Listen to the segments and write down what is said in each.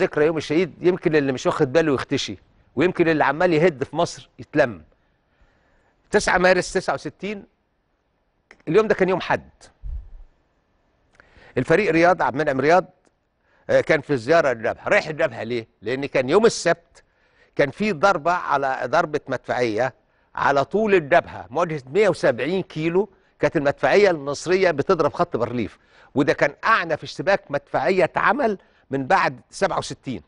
ذكرى يوم الشهيد يمكن اللي مش واخد باله يختشي ويمكن اللي عمال يهد في مصر يتلم. 9 مارس 69 اليوم ده كان يوم حد. الفريق رياض عبد المنعم رياض آه، كان في زيارة للجبهه رايح الجبهه ليه؟ لأن كان يوم السبت كان في ضربة على ضربة مدفعية على طول الجبهه مواجهة 170 كيلو كانت المدفعية المصرية بتضرب خط بارليف وده كان أعنف اشتباك مدفعية اتعمل من بعد 67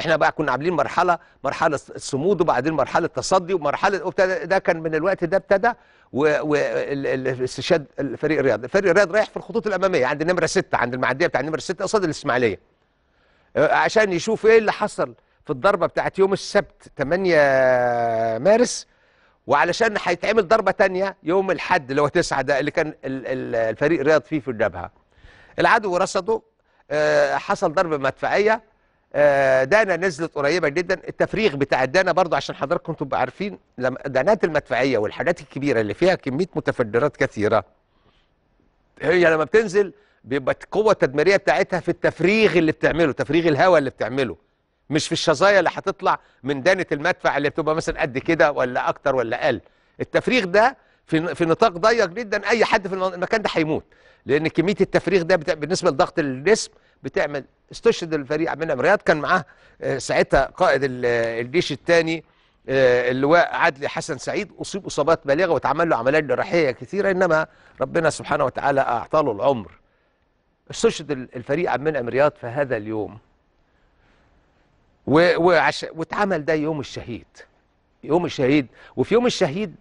إحنا بقى كنا عاملين مرحلة مرحلة الصمود وبعدين مرحلة تصدي ومرحلة ده كان من الوقت ده ابتدى والاستشهاد الفريق الرياضي. الفريق الرياضي رايح في الخطوط الأمامية عند نمرة 6 عند المعدية بتاع نمرة 6 قصاد الإسماعيلية. آه، عشان يشوف إيه اللي حصل في الضربة بتاعت يوم السبت 8 مارس. وعلشان هيتعمل ضربة تانية يوم الحد اللي هو 9 ده اللي كان ال- ال- الفريق الرياض فيه في الجبهة. العدو رصده حصل ضربة مدفعية. آه، دانا نزلت قريبة جدا. التفريغ بتاع الدانا برضو عشان حضراتكم تبقوا عارفين لما الدانات المدفعية والحاجات الكبيرة اللي فيها كمية متفجرات كثيرة. هي لما بتنزل بيبقى القوه التدميريه بتاعتها في التفريغ اللي بتعمله تفريغ الهواء اللي بتعمله. مش في الشظايا اللي هتطلع من دانة المدفع اللي بتبقى مثلا قد كده ولا أكتر ولا أقل. التفريغ ده في في نطاق ضيق جدا أي حد في المكان ده هيموت. لأن كمية التفريغ ده. بالنسبة لضغط الجسم بتعمل استشهد الفريق عبد المنعم. رياض كان معاه آه، ساعتها قائد ال- الجيش الثاني اللواء عدلي حسن سعيد. أصيب إصابات بالغة واتعمل له عمليات جراحية كثيرة إنما ربنا سبحانه وتعالى اعطى له العمر. استشهد ال- الفريق عبد المنعم رياض في هذا اليوم. واتعمل ده يوم الشهيد. يوم الشهيد. وفي يوم الشهيد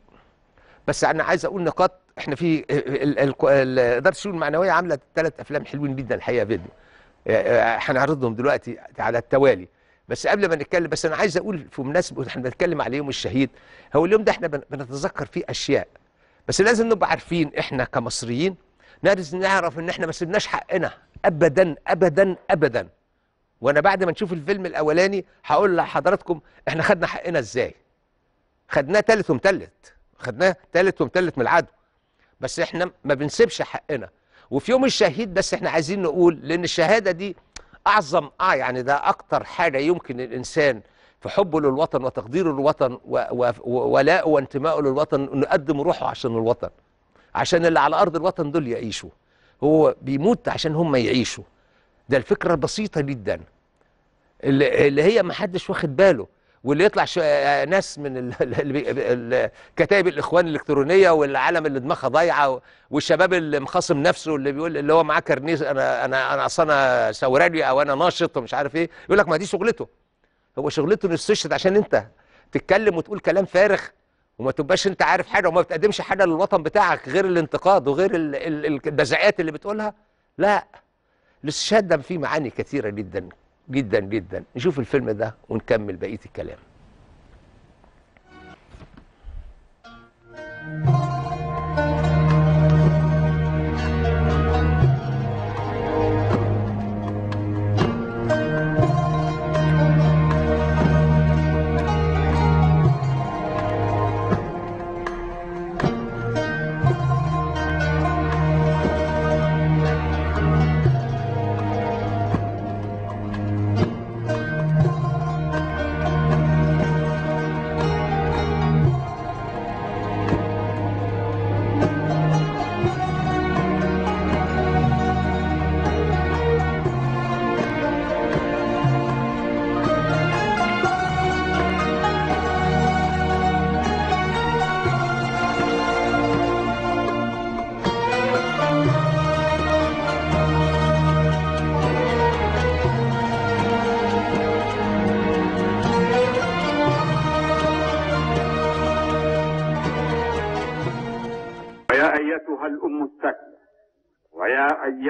بس أنا عايز أقول نقاط إحنا في إدارة الشؤون المعنوية عاملة ثلاث أفلام حلوين جدا الحقيقة فيديو. آه، آه، هنعرضهم دلوقتي على التوالي. بس قبل ما نتكلم بس أنا عايز أقول في مناسبة إحنا بنتكلم على يوم الشهيد. هو اليوم ده إحنا بن- بنتذكر فيه أشياء. بس لازم نبقى عارفين إحنا كمصريين لازم نعرف إن إحنا ما سيبناش حقنا ابدا ابدا ابدا. وأنا بعد ما نشوف الفيلم الأولاني هقول لحضراتكم إحنا خدنا حقنا إزاي؟ خدناه تالت ومتلت. خدناه تالت ومتلت من العدو. بس إحنا ما بنسيبش حقنا. وفي يوم الشهيد بس إحنا عايزين نقول لأن الشهادة دي أعظم آه يعني ده أكتر حاجة يمكن الإنسان في حبه للوطن وتقديره للوطن وولائه وانتمائه للوطن انه يقدم روحه عشان الوطن. عشان اللي على أرض الوطن دول يعيشوا. هو بيموت عشان هم يعيشوا. ده الفكرة البسيطه جدا. اللي هي ما حدش واخد باله. واللي يطلع آه، ناس من كتائب الإخوان الإلكترونية والعالم اللي دماغها ضايعة والشباب اللي مخاصم نفسه اللي بيقول اللي هو معاه كارنيز أنا أنا أنا أصل أنا ثوراني أو أنا ناشط ومش عارف إيه يقول لك ما دي شغلته. هو شغلته إنه يستشهد عشان أنت تتكلم وتقول كلام فارغ وما تبقاش أنت عارف حاجة وما بتقدمش حاجة للوطن بتاعك غير الانتقاد وغير ال- ال- ال- البذاءات اللي بتقولها. لا الاستشهاد ده فيه معاني كثيرة جدا. جدا جدا. نشوف الفيلم ده ونكمل بقية الكلام.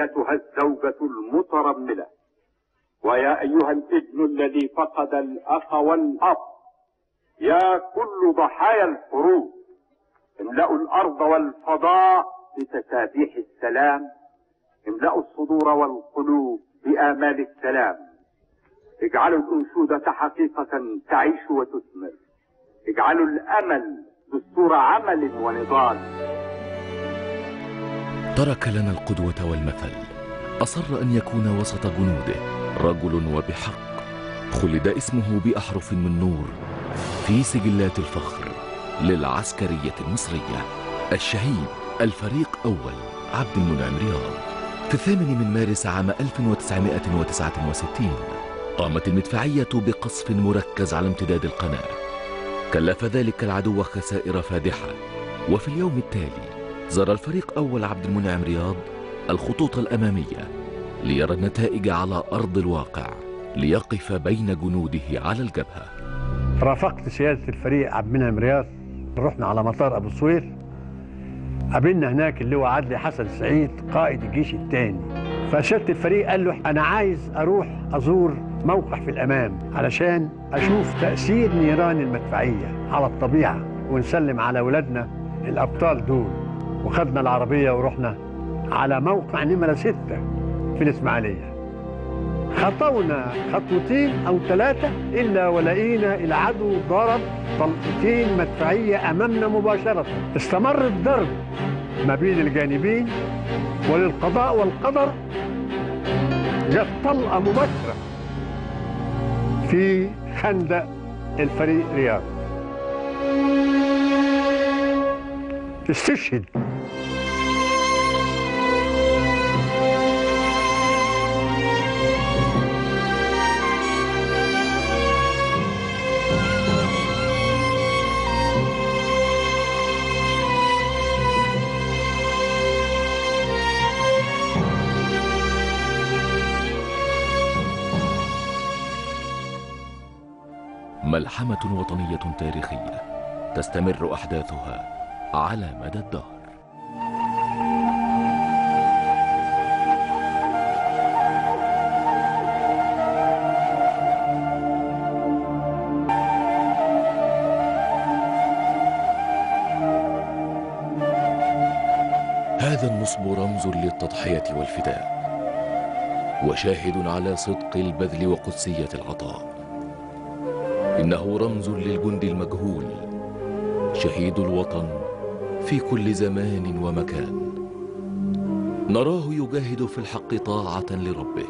ويا أيتها الزوجة المترملة. ويا أيها الابن الذي فقد الأخ والأب يا كل ضحايا الحروب املأوا الأرض والفضاء بتسابيح السلام املأوا الصدور والقلوب بآمال السلام. اجعلوا الأنشودة حقيقة تعيش وتثمر. اجعلوا الأمل دستور عمل ونضال. ترك لنا القدوة والمثل. أصر أن يكون وسط جنوده. رجل وبحق. خلد اسمه بأحرف من نور. في سجلات الفخر. للعسكرية المصرية. الشهيد الفريق أول عبد المنعم رياض. في الثامن من مارس عام 1969 قامت المدفعية بقصف مركز على امتداد القناة. كلف ذلك العدو خسائر فادحة. وفي اليوم التالي زار الفريق أول عبد المنعم رياض الخطوط الأمامية ليرى النتائج على أرض الواقع ليقف بين جنوده على الجبهة. رافقت سيادة الفريق عبد المنعم رياض رحنا على مطار أبو صوير قابلنا هناك اللي هو عدلي حسن سعيد قائد الجيش الثاني فسيادة الفريق قال له أنا عايز أروح أزور موقع في الأمام علشان أشوف تأثير نيران المدفعية على الطبيعة ونسلم على ولادنا الأبطال دول. وخدنا العربية ورحنا على موقع نمرة ستة في الإسماعيلية. خطونا خطوتين أو ثلاثة إلا ولقينا العدو ضرب طلقتين مدفعية أمامنا مباشرة. استمر الضرب ما بين الجانبين وللقضاء والقدر جت طلقة مباشرة في خندق الفريق رياض. استشهد ملحمة وطنية تاريخية تستمر أحداثها على مدى الدهر. هذا النصب رمز للتضحية والفداء وشاهد على صدق البذل وقدسية العطاء. إنه رمز للجند المجهول شهيد الوطن في كل زمان ومكان. نراه يجاهد في الحق طاعة لربه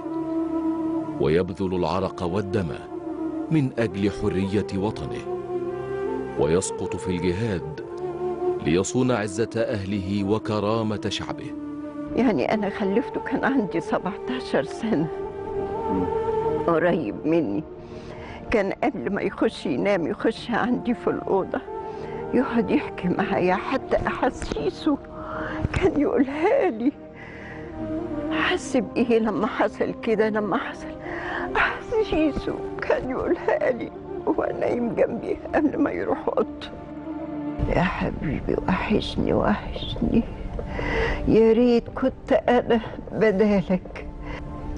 ويبذل العرق والدم من أجل حرية وطنه ويسقط في الجهاد ليصون عزة أهله وكرامة شعبه. يعني أنا خلفته كان عندي 17 سنة. قريب مني. كان قبل ما يخش ينام يخش عندي في الأوضة. يقعد يحكي معايا حتى أحاسيسه. كان يقولها لي. حس بإيه لما حصل كده لما حصل أحاسيسه. كان يقولها لي. وهو نايم جنبي قبل ما يروح أوضته. يا حبيبي وحشني وحشني. يا ريت كنت أنا بدالك.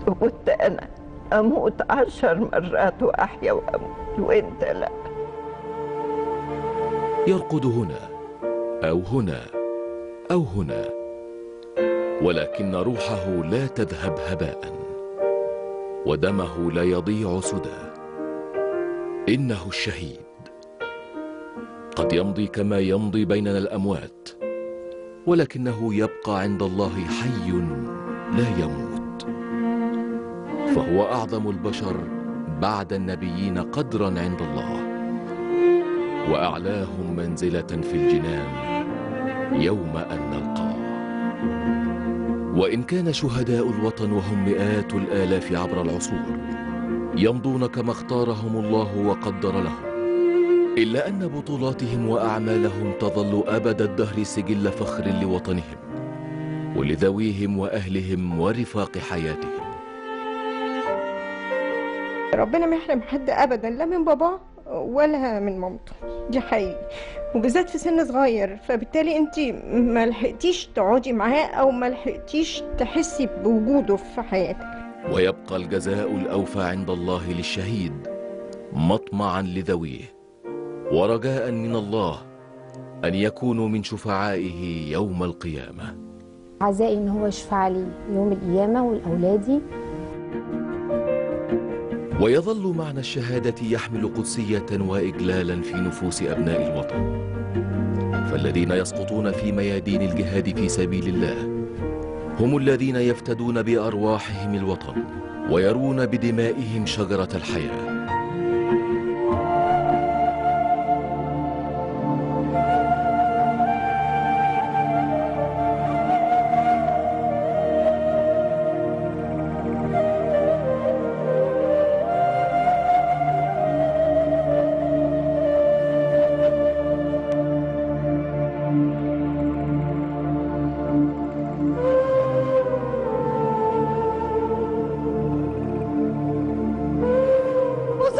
وكنت أنا أموت عشر مرات وأحيا وأموت. وأنت لا. يرقد هنا أو هنا أو هنا ولكن روحه لا تذهب هباء ودمه لا يضيع سدى. إنه الشهيد. قد يمضي كما يمضي بيننا الأموات ولكنه يبقى عند الله حي لا يموت. فهو أعظم البشر بعد النبيين قدرا عند الله. وأعلاهم منزلة في الجنان يوم أن نلقاه وإن كان شهداء الوطن وهم مئات الآلاف عبر العصور يمضون كما اختارهم الله وقدر لهم. إلا أن بطولاتهم وأعمالهم تظل أبد الدهر سجل فخر لوطنهم ولذويهم وأهلهم ورفاق حياتهم. ربنا ما يحرم حد ابدا لا من باباه ولا من مامته. دي حقيقي وبالذات في سن صغير فبالتالي انت ما لحقتيش تقعدي معاه أو ما لحقتيش تحسي بوجوده في حياتك. ويبقى الجزاء الأوفى عند الله للشهيد مطمعا لذويه ورجاء من الله أن يكونوا من شفعائه يوم القيامة. عزائي إن هو يشفع لي يوم القيامة ولاولادي ويظل معنى الشهادة يحمل قدسية وإجلالا في نفوس أبناء الوطن. فالذين يسقطون في ميادين الجهاد في سبيل الله هم الذين يفتدون بأرواحهم الوطن ويرون بدمائهم شجرة الحياة.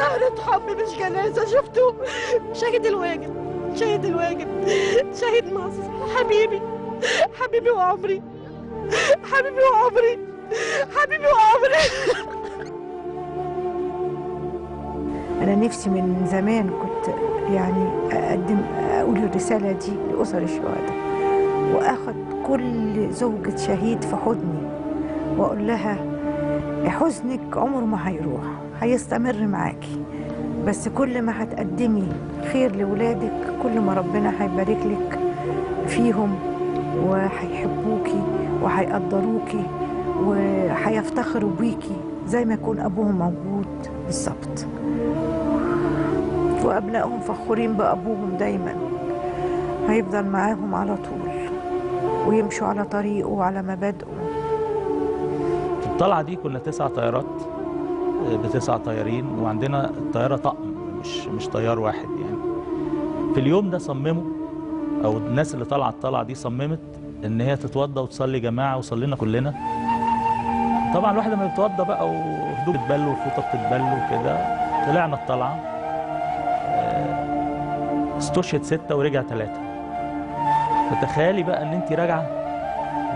مظاهرة حب مش جنازة شفتوا؟ شهيد الواجب شهيد الواجب شهيد مصر حبيبي حبيبي وعمري حبيبي وعمري حبيبي وعمري. أنا نفسي من زمان كنت يعني أقدم أقول الرسالة دي لأسر الشهداء وآخد كل زوجة شهيد في حضني وأقول لها حزنك عمره ما هيروح. هيستمر معاكي. بس كل ما هتقدمي خير لولادك كل ما ربنا هيبارك لك فيهم وهيحبوكي وهيقدروكي وهيفتخروا بيكي زي ما يكون أبوهم موجود بالظبط. وأبنائهم فخورين بأبوهم دايما. هيفضل معاهم على طول ويمشوا على طريقه وعلى مبادئه. الطلعة دي كنا تسع طيارات. بتسع طيارين وعندنا الطيارة طقم مش مش طيار واحد يعني. في اليوم ده صمموا أو الناس اللي طالعة الطلعة دي صممت إن هي تتوضى وتصلي جماعة وصلينا كلنا. طبعا الواحد لما بيتوضى بقى وهدوء بتبل والفوطة بتتبل وكده طلعنا الطلعة. آه، استشهد ستة ورجع ثلاثة فتخيلي بقى إن أنت راجعة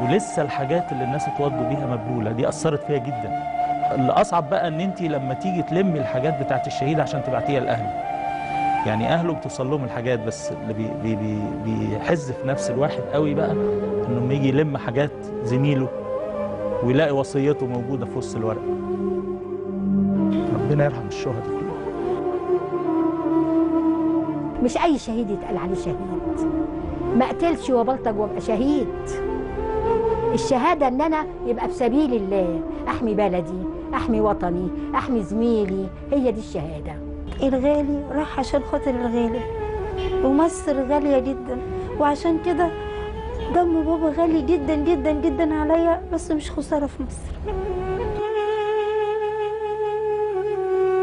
ولسه الحاجات اللي الناس اتوضوا بيها مبلولة دي أثرت فيا جدا. اللي اصعب بقى إن انت لما تيجي تلمي الحاجات بتاعت الشهيد عشان تبعتيها لأهله. يعني أهله بتوصل لهم الحاجات بس اللي بي بي بي بيحز في نفس الواحد قوي بقى إنه لما يجي يلم حاجات زميله ويلاقي وصيته موجودة في وسط الورق. ربنا يرحم الشهداء. كلهم مش أي شهيد يتقال عليه شهيد. ما أقتلش وبلطج وأبقى شهيد. الشهادة إن أنا يبقى بسبيل الله أحمي بلدي. أحمي وطني أحمي زميلي هي دي الشهادة. الغالي راح عشان خاطر الغالي ومصر غالية جدا وعشان كده دم بابا غالي جدا جدا جدا عليا بس مش خسارة في مصر.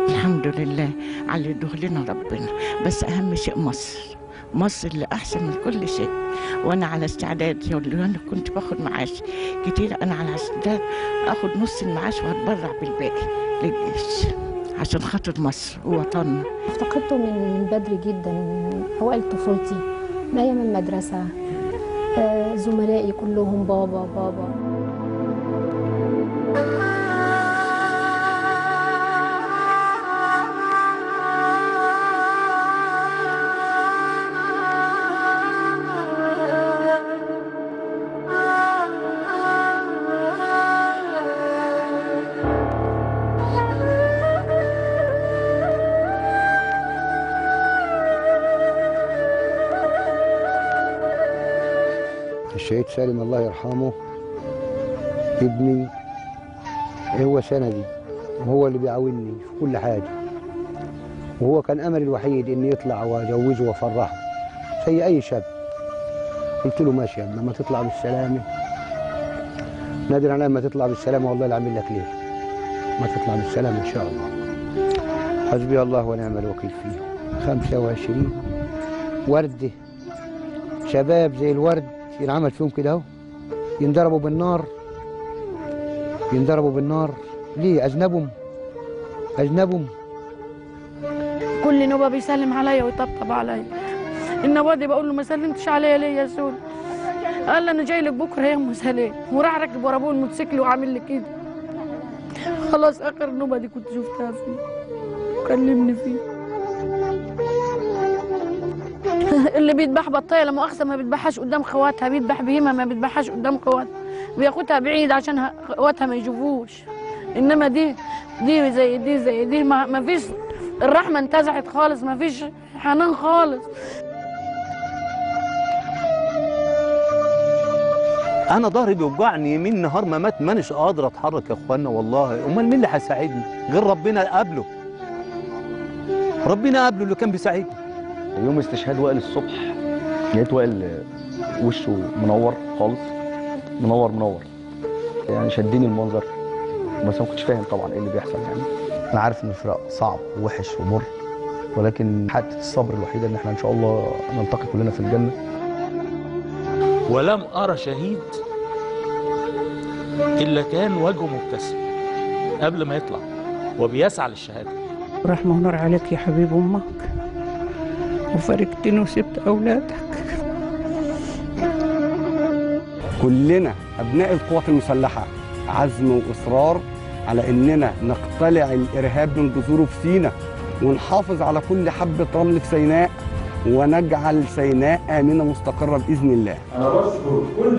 الحمد لله على اللي دخلنا ربنا بس أهم شيء مصر. مصر اللي احسن من كل شيء. وأنا على استعداد اللي أنا كنت باخد معاش. كتير أنا على استعداد آخد نص المعاش وأتبرع بالباقي. للجيش عشان خاطر مصر ووطننا. افتقدته من بدري جدا. من اوائل طفولتي. من أيام المدرسة. آه، زملائي كلهم بابا بابا. الشهيد سالم الله يرحمه ابني هو سندي وهو اللي بيعاونني في كل حاجة. وهو كان أملي الوحيد إني يطلع وأجوزه وأفرحه زي أي شاب. قلت له ماشي يا لما تطلع بالسلامة نادر على لما تطلع بالسلامة والله اللي عامل لك ليه؟ ما تطلع بالسلامة إن شاء الله. حسبي الله ونعم الوكيل فيه. 25 وردة. شباب زي الورد. ينعمل فيهم كده اهو. ينضربوا بالنار. ينضربوا بالنار. ليه؟ اذنبهم اذنبهم كل نوبة بيسلم عليا ويطبطب عليا. النوادي بقول له ما سلمتش عليا ليه يا سول؟ قال لي أنا جاي لك بكرة يا أم سلام. وراح راكب ورا أبوه الموتوسيكل وعامل لي كده. خلاص آخر نوبة دي كنت شفتها فيه. كلمني فيه. اللي بيذبح بطايه مؤاخذه ما بيذبحهاش قدام خواتها بيذبح بهيمة ما بيذبحهاش قدام خواتها بياخدها بعيد عشان خواتها ما يشوفوش. إنما دي دي زي دي زي دي ما, ما فيش الرحمة انتزعت خالص ما فيش حنان خالص. أنا ظهري بيوجعني يمين نهار ما مات مانيش قادر أتحرك يا إخوانا والله. أمال مين اللي هيساعدني؟ غير ربنا قبله. ربنا قبله اللي كان بيساعدني. يوم استشهاد وائل الصبح لقيت وائل وشه منور خالص. منور منور. يعني شدني المنظر بس ما كنتش فاهم طبعا إيه اللي بيحصل يعني. أنا عارف إن الفراق صعب ووحش ومر ولكن حتى الصبر الوحيده إن إحنا إن شاء الله نلتقي كلنا في الجنة. ولم أرى شهيد إلا كان وجهه مبتسم قبل ما يطلع وبيسعى للشهادة. رحمة ونور عليك يا حبيب أمك. وفارقتني وسبت أولادك. كلنا أبناء القوات المسلحة عزم وإصرار على إننا نقتلع الإرهاب من جذوره في سيناء ونحافظ على كل حبة رمل في سيناء ونجعل سيناء آمنة مستقرة بإذن الله. أنا بشكر كل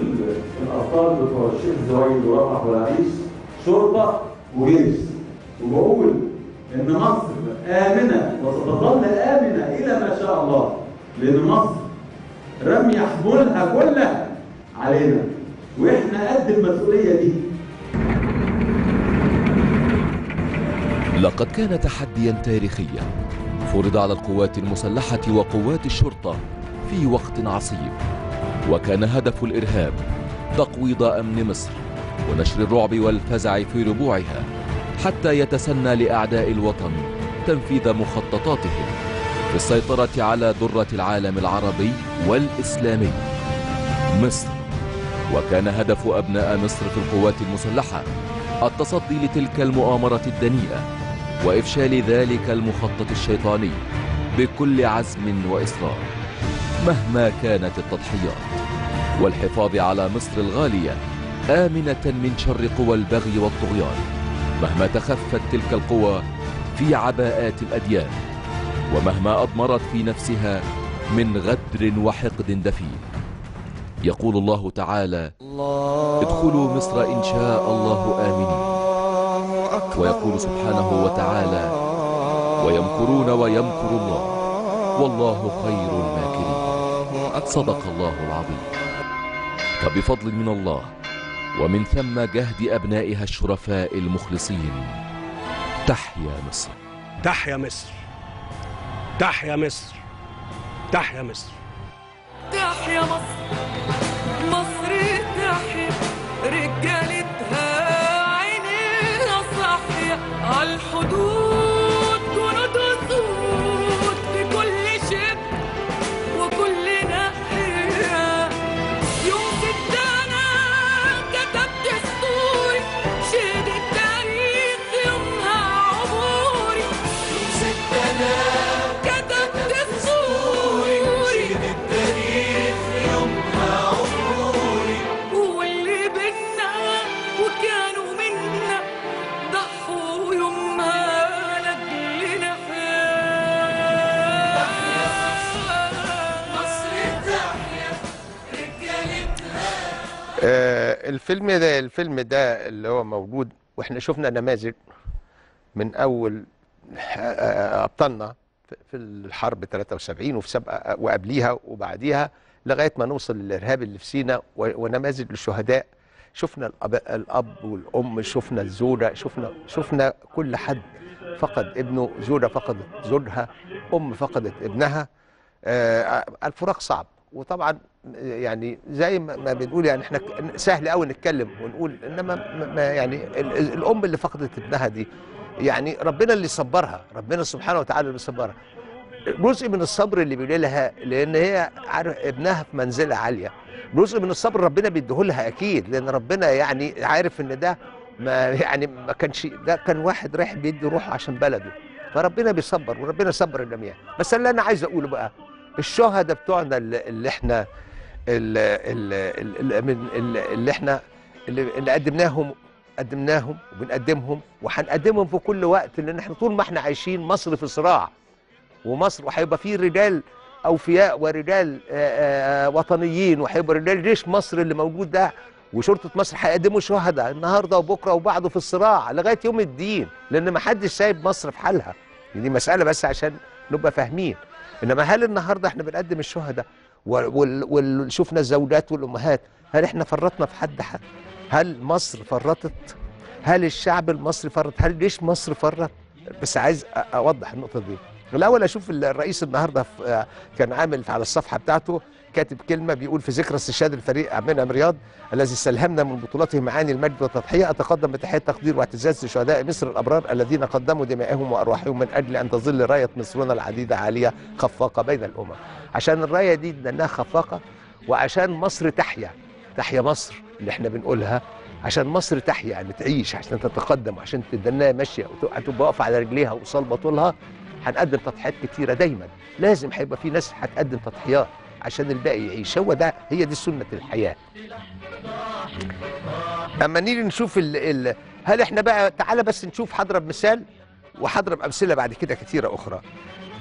الأبطال بتوع الشيخ زويد ورفح والعريس شرطة وجيش وبقول إن مصر آمنة وستظل آمنة إلى ما شاء الله. لأن مصر رمي حمولها كلها علينا. وإحنا قد المسؤولية دي. لقد كان تحديا تاريخيا فرض على القوات المسلحة وقوات الشرطة في وقت عصيب. وكان هدف الإرهاب تقويض أمن مصر ونشر الرعب والفزع في ربوعها حتى يتسنى لأعداء الوطن تنفيذ مخططاتهم في السيطرة على درة العالم العربي والإسلامي. مصر. وكان هدف أبناء مصر في القوات المسلحة التصدي لتلك المؤامرة الدنيئة وإفشال ذلك المخطط الشيطاني بكل عزم وإصرار مهما كانت التضحيات. والحفاظ على مصر الغالية آمنة من شر قوى البغي والطغيان مهما تخفت تلك القوى في عباءات الأديان ومهما أضمرت في نفسها من غدر وحقد دفين يقول الله تعالى ادخلوا مصر إن شاء الله آمنين ويقول سبحانه وتعالى ويمكرون ويمكر الله والله خير الماكرين صدق الله العظيم. فبفضل من الله ومن ثم جهد أبنائها الشرفاء المخلصين. تحيا مصر. تحيا مصر. تحيا مصر. تحيا مصر. تحيا مصر. مصر تحيا رجالتها عينيها صاحية. عالحدود الفيلم ده الفيلم ده اللي هو موجود وإحنا شفنا نماذج من أول آه، أبطالنا في- الحرب 73 وفي سبق وقبليها وبعديها لغاية ما نوصل للإرهاب اللي في سينا ونماذج للشهداء. شفنا الاب الأب والأم شفنا الزوجة شفنا شفنا كل حد فقد ابنه زوجة فقدت زوجها أم فقدت ابنها. آه، الفراق صعب. وطبعا يعني زي ما بنقول يعني إحنا سهل قوي نتكلم ونقول إنما ما- يعني ال- ال- الأم اللي فقدت ابنها دي يعني ربنا اللي صبرها ربنا سبحانه وتعالى اللي بيصبرها جزء من الصبر اللي بيقول لها لأن هي عارف ابنها في منزلة عالية. جزء من الصبر ربنا بيديه لها أكيد لأن ربنا يعني عارف إن ده ما يعني ما كانش ده كان واحد رايح بيدي روحه عشان بلده. فربنا بيصبر وربنا صبر الجميع بس اللي أنا عايز أقوله بقى الشهداء بتوعنا اللي إحنا اللي, إحنا اللي, قدمناهم قدمناهم وبنقدمهم وهنقدمهم في كل وقت لأن إحنا طول ما إحنا عايشين مصر في صراع. ومصر وهيبقى فيه رجال أوفياء ورجال وطنيين وهيبقى رجال جيش مصر اللي موجود ده وشرطة مصر هيقدموا شهداء النهارده وبكرة وبعده في الصراع لغاية يوم الدين لأن ما حدش سايب مصر في حالها. دي مسألة بس عشان نبقى فاهمين. إنما هل النهارده إحنا بنقدم الشهداء؟ وشفنا الزوجات والأمهات. هل إحنا فرطنا في حد حد؟ هل مصر فرطت؟ هل الشعب المصري فرط؟ هل جيش مصر فرط؟ بس عايز أوضح النقطة دي. الأول أشوف الرئيس النهارده كان عامل على الصفحة بتاعته كاتب كلمة بيقول في ذكرى استشهاد الفريق منعم رياض الذي استلهمنا من بطولته معاني المجد والتضحية أتقدم بتحية تقدير واعتزاز لشهداء مصر الأبرار الذين قدموا دمائهم وأرواحهم من أجل أن تظل راية مصرنا العديدة عالية خفاقة بين الأمم. عشان الراية دي لانها خفاقة وعشان مصر تحيا. تحيا مصر اللي إحنا بنقولها عشان مصر تحيا يعني تعيش عشان تتقدم عشان تدنها ماشية وتبقى واقفة على رجليها وصلبه طولها هنقدم تضحيات كتيرة دايما. لازم هيبقى في ناس هتقدم تضحيات عشان الباقي يعيش. هو ده هي دي سنة الحياة. أما نيجي نشوف ال ال هل إحنا بقى تعالى بس نشوف هضرب مثال وهضرب امثله بعد كده كتيرة أخرى.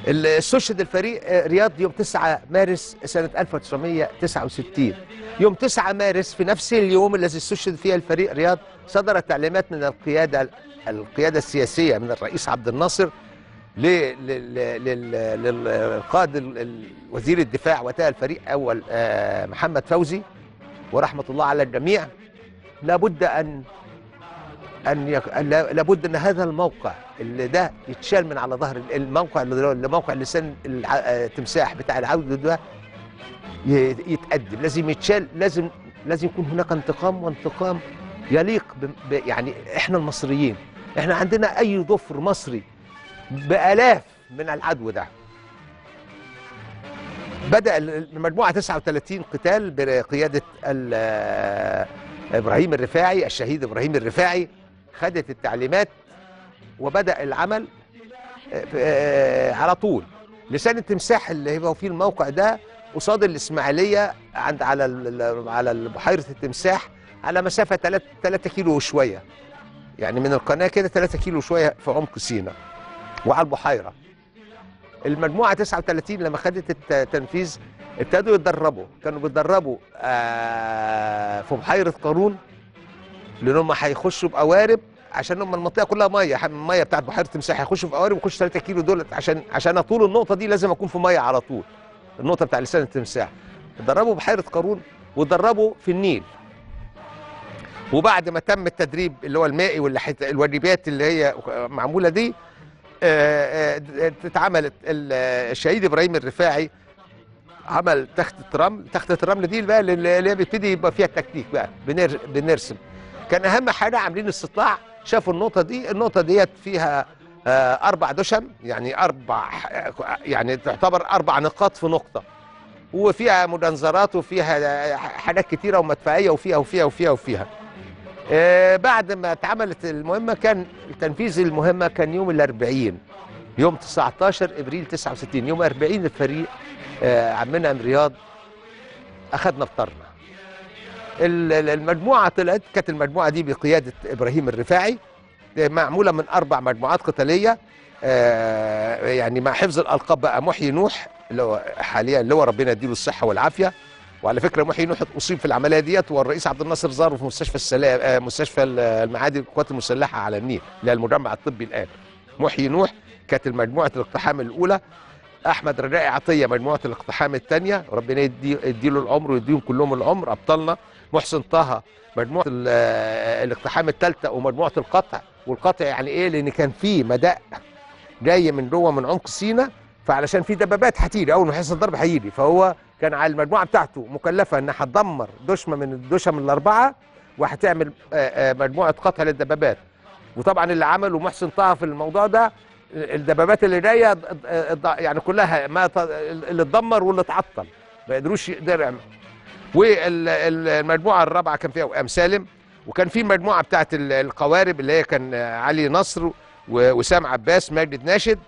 استشهد الفريق آه، رياض يوم 9 مارس سنة 1969 يوم 9 مارس في نفس اليوم الذي استشهد فيه الفريق رياض صدرت تعليمات من القيادة القيادة السياسية من الرئيس عبد الناصر للقائد وزير الدفاع وقتها الفريق أول آه، محمد فوزي. ورحمة الله على الجميع. لابد أن أن يك... لابد أن هذا الموقع اللي ده يتشال من على ظهر ال- الموقع اللي موقع لسان التمساح بتاع العودة ده يتقدم لازم يتشال لازم لازم يكون هناك انتقام وانتقام يليق ب... ب... يعني إحنا المصريين إحنا عندنا أي ظفر مصري بآلاف من العدو ده. بدأ ال- المجموعة 39 قتال بقيادة إبراهيم الرفاعي الشهيد إبراهيم الرفاعي خدت التعليمات وبدأ العمل آه، آه، على طول. لسان التمساح اللي هو فيه الموقع ده قصاد الإسماعيلية عند على على بحيرة التمساح على مسافة 3 3 كيلو وشوية. يعني من القناة كده 3 كيلو وشوية في عمق سيناء وعلى البحيرة. المجموعة 39 لما خدت التنفيذ ابتدوا يتدربوا. كانوا بيتدربوا آه، في بحيرة قارون لأن هم هيخشوا بقوارب عشان هم المنطقة كلها مية الميه بتاعت بحيرة تمساح هيخشوا في قوارب ويخشوا 3 كيلو دول عشان عشان اطول النقطة دي لازم أكون في مية على طول النقطة بتاع لسان التمساح. اتدربوا بحيرة قارون واتدربوا في النيل. وبعد ما تم التدريب اللي هو المائي واللي الوجبات اللي هي معمولة دي آه، آه، اتعملت ال- الشهيد إبراهيم الرفاعي عمل تخته رمل تخته الرمل دي بقى اللي هي بيبتدي يبقى فيها التكتيك بقى بنر بنرسم. كان أهم حاجة عاملين استطلاع شافوا النقطة دي النقطة ديت فيها آه، أربع دشم يعني أربع يعني تعتبر أربع نقاط في نقطة. وفيها مجنزرات وفيها حاجات كتيرة ومدفعية وفيها وفيها وفيها وفيها. آه، بعد ما اتعملت المهمة كان تنفيذ المهمة كان يوم الأربعين يوم 19 إبريل 69 يوم 40 الفريق آه، عمنا من رياض أخذنا فطرنا المجموعة طلعت كانت المجموعة دي بقيادة إبراهيم الرفاعي آه، معمولة من أربع مجموعات قتالية آه، يعني مع حفظ الألقاب بقى محيي نوح اللي هو حاليا اللي هو ربنا يديله الصحة والعافية. وعلى فكرة محيي نوح أصيب في العملية ديت والرئيس عبد الناصر زاره في مستشفى السلام آه، مستشفى المعادي للقوات المسلحة على النيل اللي هي المجمع الطبي الآن. محيي نوح كانت مجموعه الاقتحام الأولى. أحمد رجائي عطية مجموعة الاقتحام الثانية. ربنا يدي يديله العمر ويديهم كلهم العمر أبطالنا. محسن طه مجموعة آه، الاقتحام الثالثه ومجموعة القطع. والقطع يعني إيه؟ لأن كان في مداء جاي من جوه من عمق سينا فعلشان في دبابات هتيجي. أول ما يحصل ضرب هيجي. فهو كان على المجموعة بتاعته مكلفة إنها هتدمر دشمة من الدشم الأربعة وهتعمل آه، آه، مجموعة قطع للدبابات. وطبعا اللي عمله محسن طه في الموضوع ده الدبابات اللي جاية يعني كلها ما اللي اتدمر واللي اتعطل. ما قدروش يعملوا. والمجموعة الرابعة كان فيها وئام سالم وكان في المجموعة بتاعت ال- القوارب اللي هي كان علي نصر ووسام عباس ماجد ناشد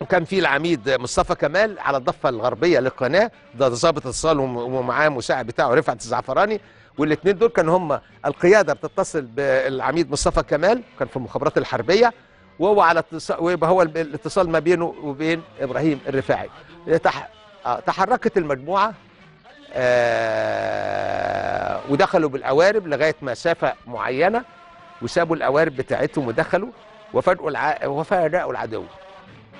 وكان في العميد مصطفى كمال على الضفة الغربية للقناة. ده ضابط اتصال وم- ومعاه مساعد بتاعه رفعت الزعفراني. والاثنين دول كانوا هم القيادة بتتصل بالعميد مصطفى كمال كان في المخابرات الحربية وهو على اتصال ويبقى هو الاتصال ما بينه وبين إبراهيم الرفاعي. تح... تحركت المجموعة آه ودخلوا بالقوارب لغاية مسافه معينة وسابوا القوارب بتاعتهم ودخلوا وفاجئوا الع... وفاجئوا العدو.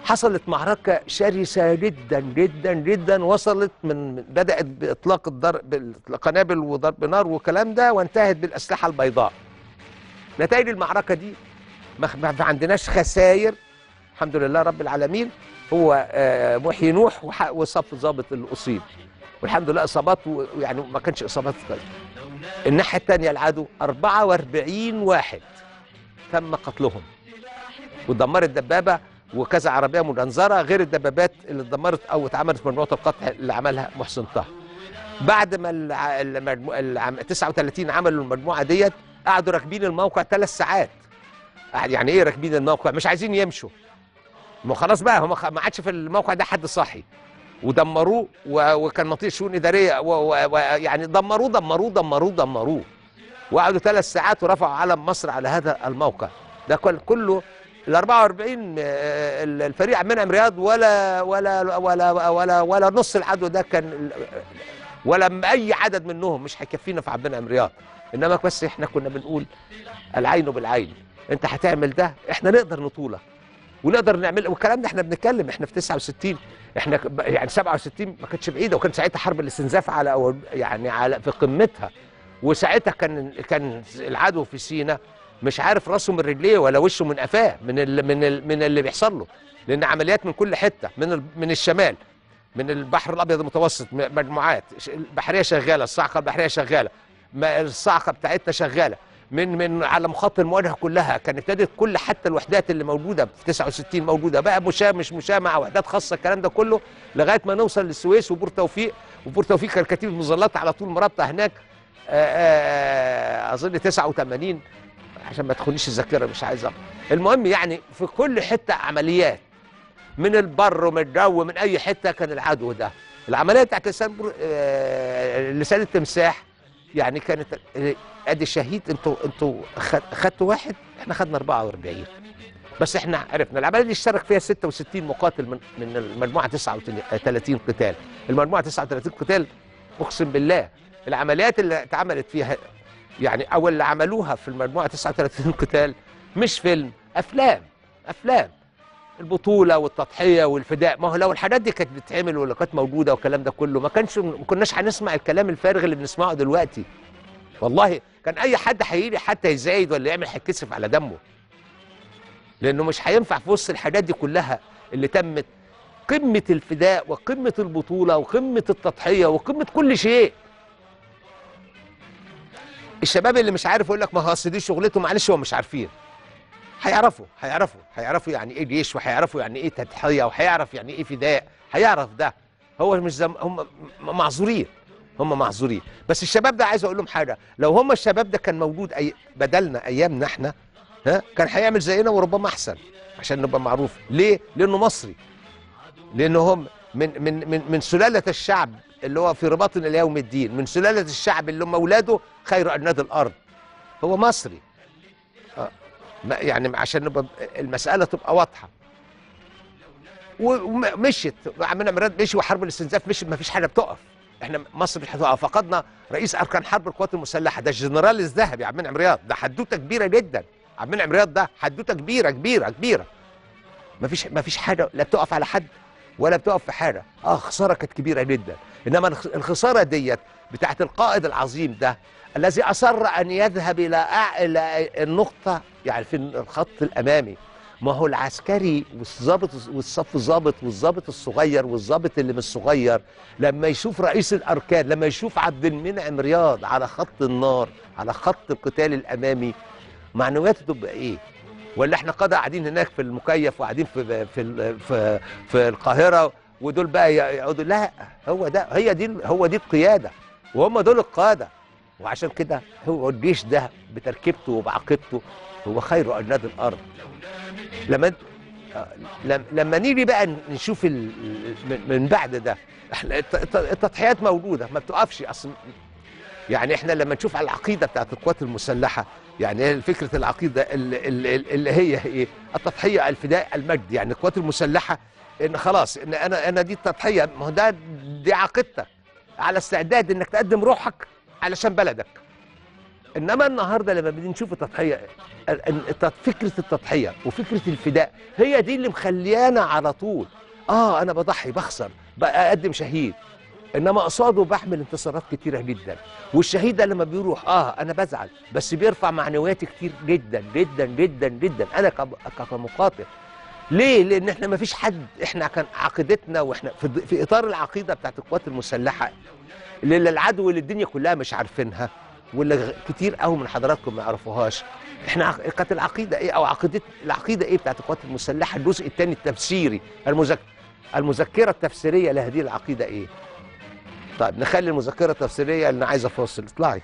حصلت معركة شرسة جدا جدا جدا وصلت من بدأت بإطلاق الضرب بالقنابل وضرب نار والكلام ده وانتهت بالأسلحة البيضاء. نتائج المعركة دي ما عندناش خسائر. الحمد لله رب العالمين. هو آه، محيي نوح وح- وصف ضابط اللي أصيب والحمد لله إصابات و- يعني ما كانش إصابات كده الناحية الثانية العدو 44 واحد تم قتلهم. ودمرت دبابة وكذا عربية منظرة غير الدبابات اللي اتدمرت أو اتعملت في مجموعة القطع اللي عملها محسن طه. بعد ما. العم... 39 عملوا المجموعة ديت قعدوا راكبين الموقع ثلاث ساعات. يعني إيه راكبين الموقع؟ مش عايزين يمشوا. ما خلاص بقى هم ما عادش في الموقع ده حد صاحي. ودمروه. وكان منطقه شؤون إدارية ويعني. يعني دمروه دمروه دمروه دمروه. وقعدوا ثلاث ساعات ورفعوا علم مصر على هذا الموقع ده كان كله ال 44 آه، ال- الفريق المنعم رياض ولا ولا ولا ولا ولا نص العدو ده كان ولا أي عدد منهم مش هيكفينا في عبد المنعم رياض. إنما بس إحنا كنا بنقول العين بالعين. أنت هتعمل ده؟ إحنا نقدر نطولك. ونقدر نعمل والكلام ده إحنا بنتكلم إحنا في 69 إحنا يعني 67 ما كانتش بعيدة وكان ساعتها حرب الاستنزاف على يعني على في قمتها. وساعتها كان كان العدو في سينا مش عارف راسه من رجليه ولا وشه من قفاه من ال من ال من اللي بيحصل له. لأن عمليات من كل حتة من من الشمال من البحر الأبيض المتوسط مجموعات البحرية شغالة الصاعقه البحرية شغالة الصاعقه بتاعتنا شغالة. من من على مخط المواجهة كلها. كانت ابتدت كل حتى الوحدات اللي موجودة في 69 موجودة. بقى مشاة مش مشاة مع وحدات خاصة الكلام ده كله لغاية ما نوصل للسويس وبور توفيق. وبور توفيق كان كتيبه مظلات على طول مرابطه هناك. آه، آه، أظن 89 عشان ما تخونيش الذاكرة مش عايز. المهم يعني في كل حتة عمليات من البر ومن الجو من أي حتة كان العدو ده. العملية بتاعت لسان بر... آه، لسان التمساح يعني كانت ادي الشهيد أنتوا أنتوا خد- خدتوا واحد إحنا خدنا 44 بس إحنا عرفنا العملية دي اشترك فيها 66 مقاتل من من المجموعة 39 قتال. المجموعة 39 قتال اقسم بالله العمليات اللي اتعملت فيها يعني أو اللي عملوها في المجموعة 39 قتال مش فيلم أفلام أفلام. البطولة والتضحية والفداء. ما هو لو الحاجات دي كانت بتتعمل ولا كانت موجودة والكلام ده كله ما كانش ما كناش هنسمع الكلام الفارغ اللي بنسمعه دلوقتي. والله كان أي حد هيجي حتى يزايد ولا يعمل هيتكسف على دمه. لأنه مش هينفع في وسط الحاجات دي كلها اللي تمت قمة الفداء وقمة البطولة وقمة التضحية وقمة كل شيء. الشباب اللي مش عارف يقول لك ما هو أصل دي شغلته معلش هو مش عارفين. هيعرفوا هيعرفوا هيعرفوا يعني إيه جيش وهيعرفوا يعني إيه تضحية وهيعرف يعني إيه فداء هيعرف ده. هو مش زم... هم معذورين هم معذورين. بس الشباب ده عايز أقول لهم حاجة لو هم الشباب ده كان موجود أي... بدلنا أيامنا إحنا ها كان هيعمل زينا وربما أحسن عشان نبقى معروف. ليه؟ لأنه مصري. لأنه هم من من من من سلالة الشعب اللي هو في رباطنا ليوم الدين من سلالة الشعب اللي هم أولاده خير أجناد الأرض. هو مصري. يعني عشان نبقى المسألة تبقى واضحة. ومشيت. عملنا مراد مشي وحرب الاستنزاف مشي ما فيش حاجة بتقف. إحنا مصر مش هتقف فقدنا رئيس أركان حرب القوات المسلحة. ده الجنرال الذهبي عبد المنعم رياض. ده حدوتة كبيرة جدا. عبد المنعم رياض ده حدوتة كبيرة كبيرة كبيرة. ما فيش ما فيش حاجة لا بتقف على حد. ولا بتقف في حاجة آه خسارة كانت كبيرة جدا. إنما الخ- الخسارة ديت بتاعت القائد العظيم ده الذي أصر أن يذهب إلى إلى النقطة يعني في الخط الأمامي. ما هو العسكري والظابط والصف الظابط والظابط الصغير والظابط اللي مش صغير لما يشوف رئيس الأركان لما يشوف عبد المنعم رياض على خط النار على خط القتال الأمامي معنوياته تبقى إيه؟ ولا إحنا قاده قاعدين هناك في المكيف وقاعدين في في في, في القاهرة ودول بقى يقعدوا لا هو ده هي دي هو دي القيادة وهم دول القادة وعشان كده هو الجيش ده بتركيبته وبعقيدته هو خير أجناد الأرض. لما لما نيجي بقى نشوف من- بعد ده التضحيات موجودة ما بتقفش أصلا يعني إحنا لما نشوف على العقيدة بتاعت القوات المسلحة يعني هي فكرة العقيدة اللي, اللي, هي إيه؟ التضحية الفداء المجد. يعني القوات المسلحة إن خلاص إن أنا أنا دي التضحية. ما هو ده دي عقيدتك. على استعداد إنك تقدم روحك علشان بلدك. إنما النهارده لما بنشوف التضحية ال- ال- الت- فكرة التضحية وفكرة الفداء هي دي اللي مخليانا على طول. آه أنا بضحي بخسر بقدم شهيد. إنما قصاده بحمل انتصارات كتيرة جدا. والشهيد لما بيروح آه أنا بزعل بس بيرفع معنوياتي كتير جدا جدا جدا جدا. أنا كمقاتل. ليه؟ لأن إحنا ما فيش حد إحنا كان عقيدتنا وإحنا في, في إطار العقيدة بتاعت القوات المسلحة اللي العدو اللي الدنيا كلها مش عارفينها واللي كتير قوي من حضراتكم ما يعرفوهاش. إحنا كانت العقيده إيه؟ أو عقيده العقيدة إيه بتاعت القوات المسلحة؟ الجزء الثاني التفسيري المذك... المذكرة التفسيرية لهذه العقيدة إيه؟ طيب نخلي المذكره التفسيريه اللي عايزه فاصل اطلعي